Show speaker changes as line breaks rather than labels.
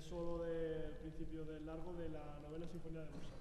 solo del principio del largo de la novela Sinfonía de Mozart.